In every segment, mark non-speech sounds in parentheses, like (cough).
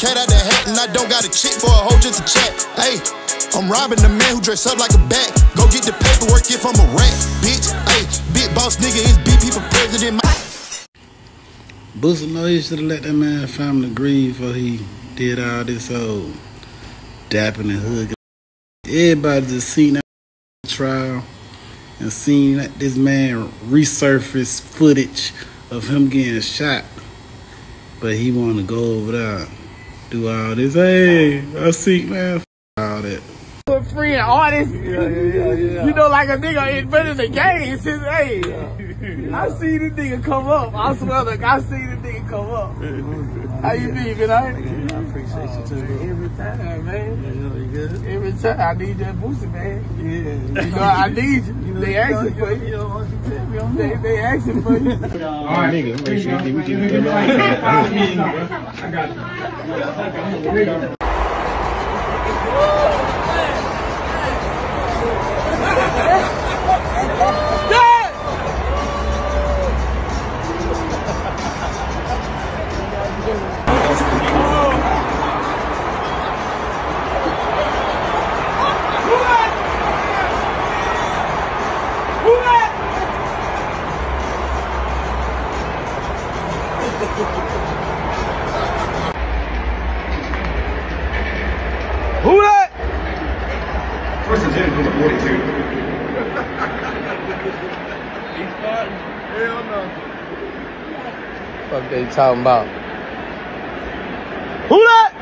cat out the hat, and I don't got a chick for a hoe just to chat. Hey, I'm robbing the man who dress up like a bat. Go get the paperwork if I'm a rat, bitch. Hey, big boss nigga is BP for president. Boosie know he should have let that man family grieve before he did all this old dapping and hugging. Everybody just seen that trial and seen that this man resurface footage of him getting shot. But he want to go over there, do all this. Hey, I see, man, all that. A free artist, yeah, yeah, yeah, yeah. you know, like a nigga invented the game since, hey, I see the nigga come up. I swear, look, I see the nigga come up. How you be, man? I, I appreciate you too, bro. Every time, man. Yeah, you good? Every time. I need that booster, man. Yeah. You know, I need you. (laughs) You know, they you asking know, for you you. know, why don't you tell me on They, that? they asking for you. (laughs) All right, nigga, make sure we can get I got Who that? First and ten from the 42. Hell no. Fuck they talking about? Who that?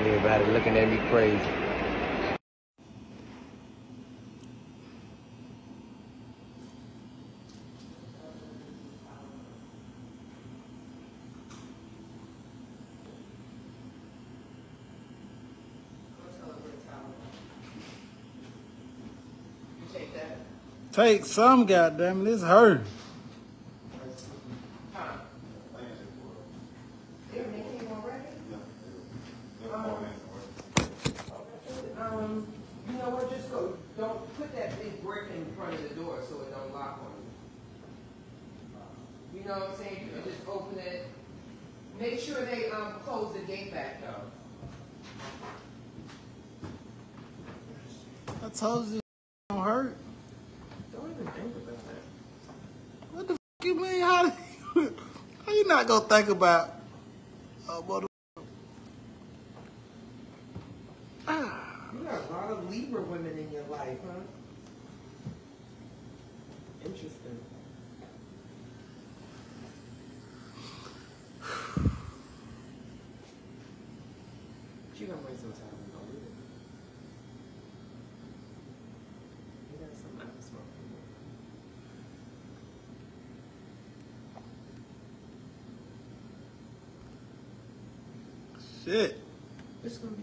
Everybody looking at me crazy. Take some, goddamn it, it's her. Um, you know what, just go, don't put that big brick in front of the door so it don't lock on you. You know what I'm saying, you can just open it, make sure they, um, close the gate back though. I told you, it don't hurt. Don't even think about that. What the f you mean? How, how you not gonna think about a mother? Ah, You got a lot of Libra women in your life, huh? Interesting. You gonna bring some time to go with it. You got some other smoke. Shit. It's gonna be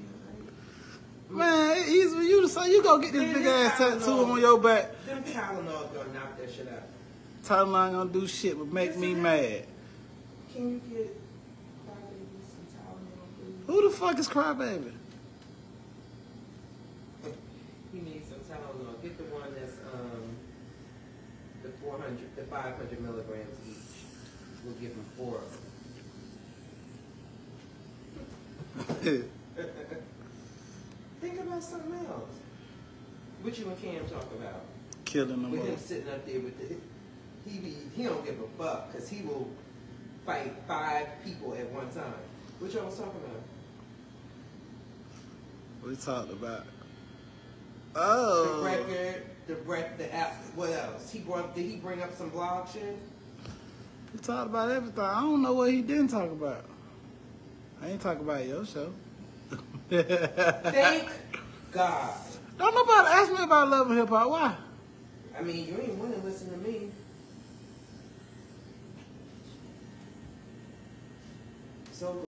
alright. Man, easy for you to say. You go get this big ass tattoo on your back. Them Tylenol gonna knock that shit out. Tylenol gonna do shit but make me mad. Can you get Crybaby some Tylenol, please? Who the fuck is Crybaby? He needs some Tylenol. Get the one that's um the 400, the 500 milligrams each. We'll give him four of them. (laughs) Think about something else. What you and Cam talk about? Killing them With him sitting up there with the, he be, he don't give a fuck because he will fight five people at one time. What y'all was talking about? We talked about. Oh. The record, the rec, the app. What else? He brought. Did he bring up some blog shit? We talked about everything. I don't know what he didn't talk about. I ain't talking about your show. Thank God. Don't nobody ask me about love and hip hop. Why? I mean, you ain't want to listen to me. So